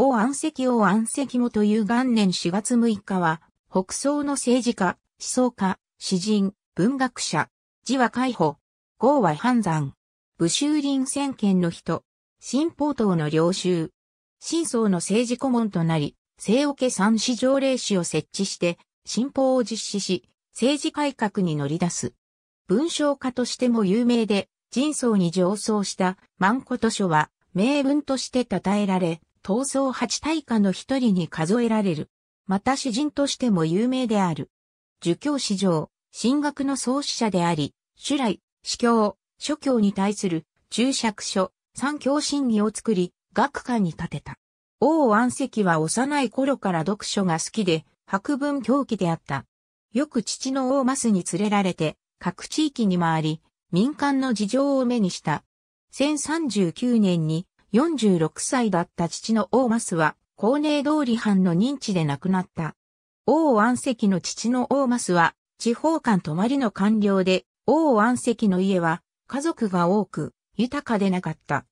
王安石王安石もという元年4月6日は、北宋の政治家、思想家、詩人、文学者、字は海保、号は半山、武州林政権の人、新法党の領袖、新宋の政治顧問となり、西桶三市条例史を設置して、新法を実施し、政治改革に乗り出す。文章家としても有名で、人相に上奏した万古図書は、名文として称えられ、闘争八大家の一人に数えられる。また詩人としても有名である。儒教史上、神学の創始者であり、主来、司教、諸教に対する注釈書、三教審議を作り、学科に立てた。王安石は幼い頃から読書が好きで、白文狂気であった。よく父の王マスに連れられて、各地域に回り、民間の事情を目にした。1039年に46歳だった父の王マスは、高寧通り藩の認知で亡くなった。王安石の父の王マスは、地方間泊まりの官僚で、王安石の家は、家族が多く、豊かでなかった。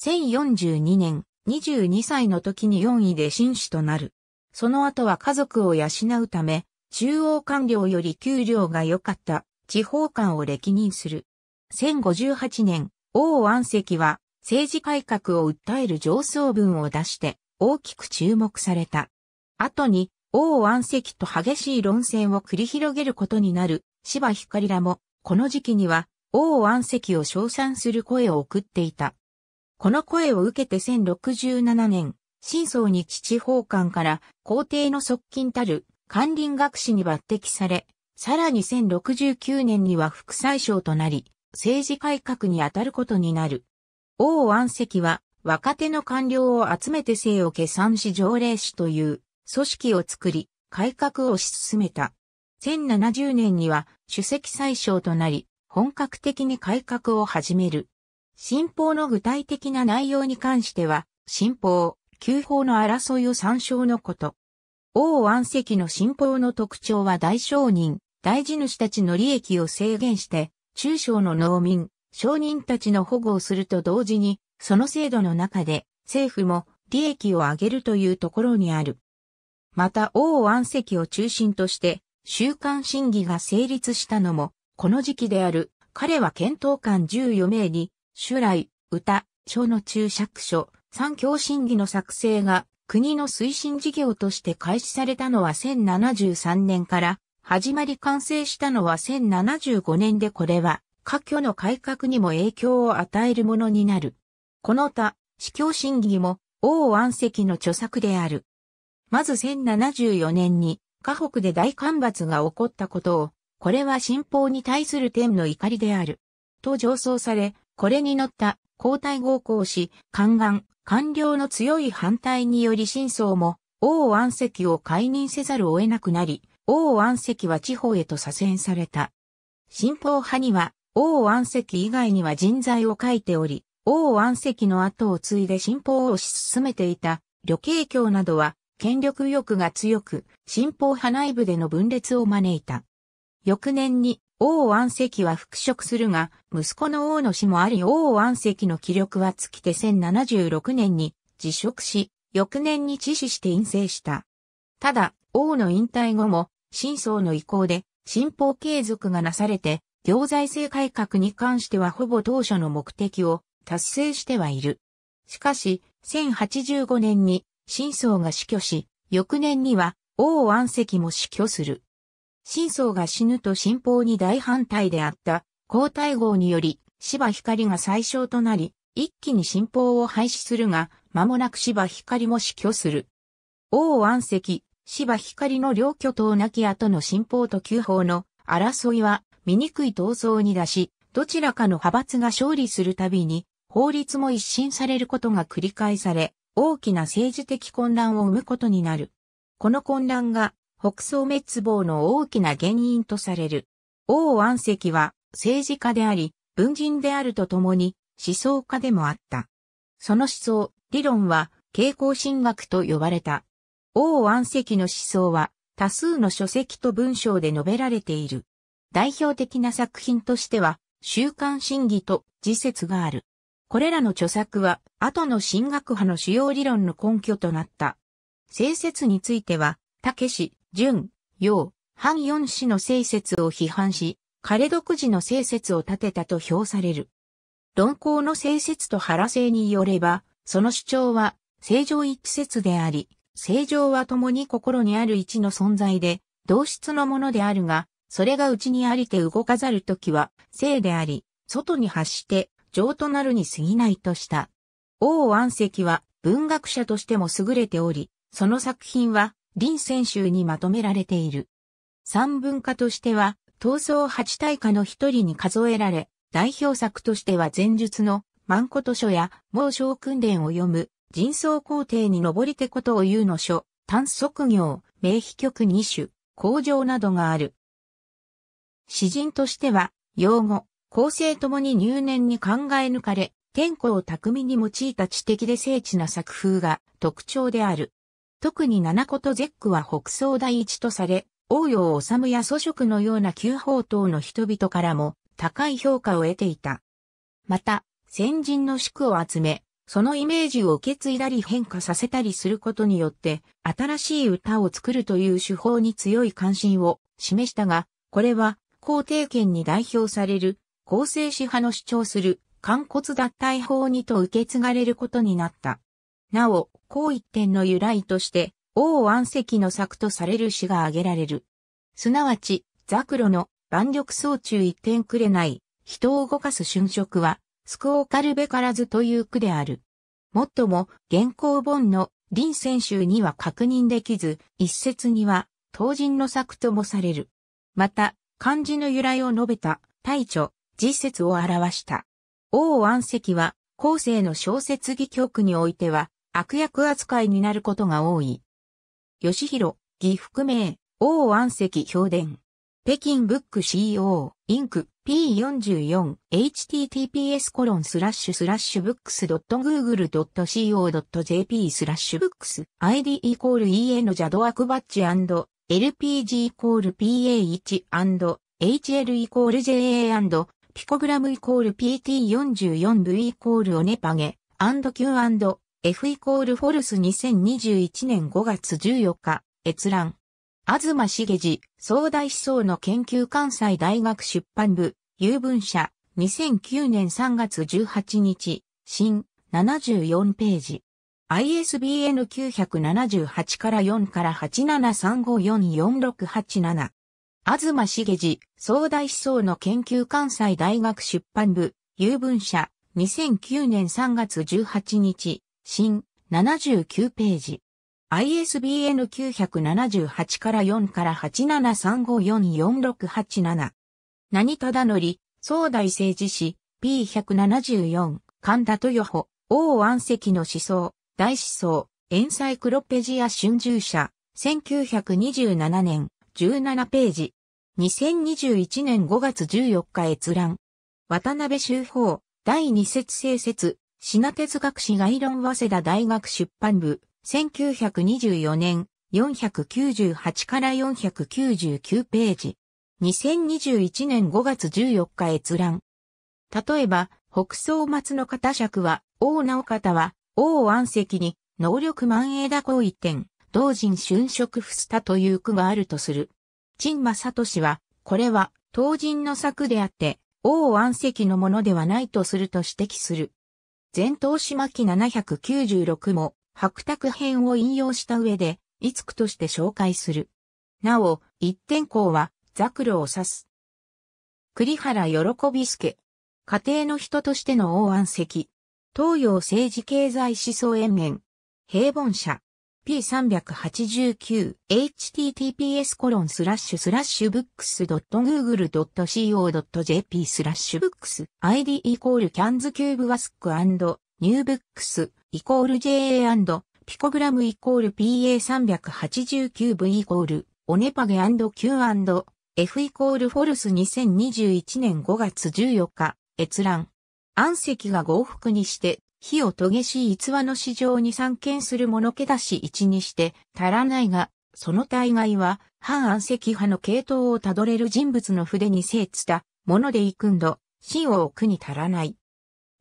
1042年、22歳の時に4位で紳士となる。その後は家族を養うため、中央官僚より給料が良かった地方官を歴任する。1058年、王安石は政治改革を訴える上層文を出して大きく注目された。後に王安石と激しい論戦を繰り広げることになる芝光らもこの時期には王安石を称賛する声を送っていた。この声を受けて1067年、新宗日地方官から皇帝の側近たる官林学士に抜擢され、さらに1069年には副宰相となり、政治改革に当たることになる。王安石は若手の官僚を集めて姓を計算し条例史という組織を作り、改革を推し進めた。1070年には主席宰相となり、本格的に改革を始める。新法の具体的な内容に関しては、新法、旧法の争いを参照のこと。王安石の新法の特徴は大商人、大地主たちの利益を制限して、中小の農民、商人たちの保護をすると同時に、その制度の中で政府も利益を上げるというところにある。また王安石を中心として週刊審議が成立したのもこの時期である。彼は検討官14名に主来、歌、書の注釈書、三教審議の作成が国の推進事業として開始されたのは1073年から始まり完成したのは1075年でこれは科挙の改革にも影響を与えるものになる。この他、司教審議も王安石の著作である。まず1074年に河北で大干ばつが起こったことを、これは新法に対する天の怒りである。と上奏され、これに乗った皇太后公使、宦官、官僚の強い反対により新宗も王安石を解任せざるを得なくなり、王安石は地方へと左遷された。新法派には王安石以外には人材を書いており、王安石の後を継いで新法を推し進めていた旅慶教などは権力欲が強く、新法派内部での分裂を招いた。翌年に王安石は復職するが、息子の王の死もあり王安石の気力は尽きて1076年に辞職し、翌年に致死して陰性した。ただ、王の引退後も、新宗の意向で、新法継続がなされて、行財政改革に関してはほぼ当初の目的を達成してはいる。しかし、1085年に新宗が死去し、翌年には王安石も死去する。新宗が死ぬと新法に大反対であった皇太后により芝光が最小となり、一気に新法を廃止するが、間もなく芝光も死去する。王安石、芝光の両巨頭亡き後の新法と旧法の争いは醜い闘争に出し、どちらかの派閥が勝利するたびに、法律も一新されることが繰り返され、大きな政治的混乱を生むことになる。この混乱が北宋滅亡の大きな原因とされる。王安石は政治家であり、文人であるとともに思想家でもあった。その思想、理論は傾向神学と呼ばれた。王安石の思想は多数の書籍と文章で述べられている。代表的な作品としては、週刊審議と自説がある。これらの著作は、後の神学派の主要理論の根拠となった。聖説については、竹氏、純、陽、反四氏の聖説を批判し、彼独自の聖説を立てたと評される。論考の聖説と原聖によれば、その主張は、正常一説であり、正常は共に心にある一の存在で、同質のものであるが、それが内にありて動かざるときは、正であり、外に発して、情となるに過ぎないとした。王安石は文学者としても優れており、その作品は林選集にまとめられている。三文化としては、闘争八大家の一人に数えられ、代表作としては前述の万こと書や猛将訓練を読む人相皇帝に登りてことを言うの書、単則行、名秘曲二種、工場などがある。詩人としては、用語、構成ともに入念に考え抜かれ、天候を巧みに用いた知的で精緻な作風が特徴である。特に七こと絶句は北総第一とされ、応用治や祖職のような旧宝島の人々からも高い評価を得ていた。また、先人の宿を集め、そのイメージを受け継いだり変化させたりすることによって、新しい歌を作るという手法に強い関心を示したが、これは、皇帝権に代表される、公正史派の主張する、肝骨脱退法にと受け継がれることになった。なお、こう一点の由来として、王安石の作とされる詩が挙げられる。すなわち、ザクロの万力総中一点くれない、人を動かす春色は、スクオカルベからずという句である。もっとも、現行本の林選集には確認できず、一説には、当人の作ともされる。また、漢字の由来を述べた、大著、実説を表した。王安石は、後世の小説戯曲においては、悪役扱いになることが多い。吉弘、義福名、王安石評伝。北京ブック CO、インク、P44、https コロンスラッシュスラッシュブックス .google.co.jp スラッシュブックス ID イコール EN ジャドアクバッチ &LPG イコール PA1 HL イコール JA& ピコグラムイコール PT44V イコールオネパゲ &Q& F イコールフォルス2021年5月14日、閲覧。東重治、総大思想の研究関西大学出版部、有文社、2009年3月18日、新、74ページ。ISBN 978から4から873544687。東重治、総大思想の研究関西大学出版部、有文社、2009年3月18日、新、79ページ。ISBN 978から4から8735444687。何忠則、総大政治史、P174、神田豊穂、王安石の思想、大思想、エンサイクロペジア春秋社、1927年、17ページ。2021年5月14日閲覧。渡辺修法、第二節聖説、品哲学史概論早稲田大学出版部、1924年、498から499ページ。2021年5月14日閲覧。例えば、北総松の方尺は、王直方は、王安石に、能力万栄だこう一点、同人春色不スタという句があるとする。陳正俊は、これは、当人の作であって、王安石のものではないとすると指摘する。前頭島記796も、白卓編を引用した上で、いつくとして紹介する。なお、一点項は、ザクロを指す。栗原喜び助。家庭の人としての王安石。東洋政治経済思想延々。平凡社。P389 https コロンスラッシュスラッシュブックス .google.co.jp スラッシュブックス ID イコールキャンズキューブワスクニューブックスイコール JA& ピコグラムイコール PA389V イコールオネパゲ &Q& F イコールフォルス2021年5月14日閲覧。暗石が合服にして火を遂げし逸話の市場に参見する物気だし一にして足らないが、その大概は反暗石派の系統をたどれる人物の筆に精つたものでいくんど、真を置くに足らない。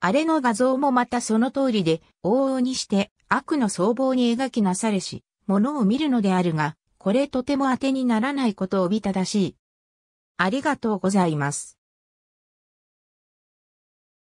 あれの画像もまたその通りで、往々にして悪の相貌に描きなされし、ものを見るのであるが、これとても当てにならないことをびただしい。ありがとうございます。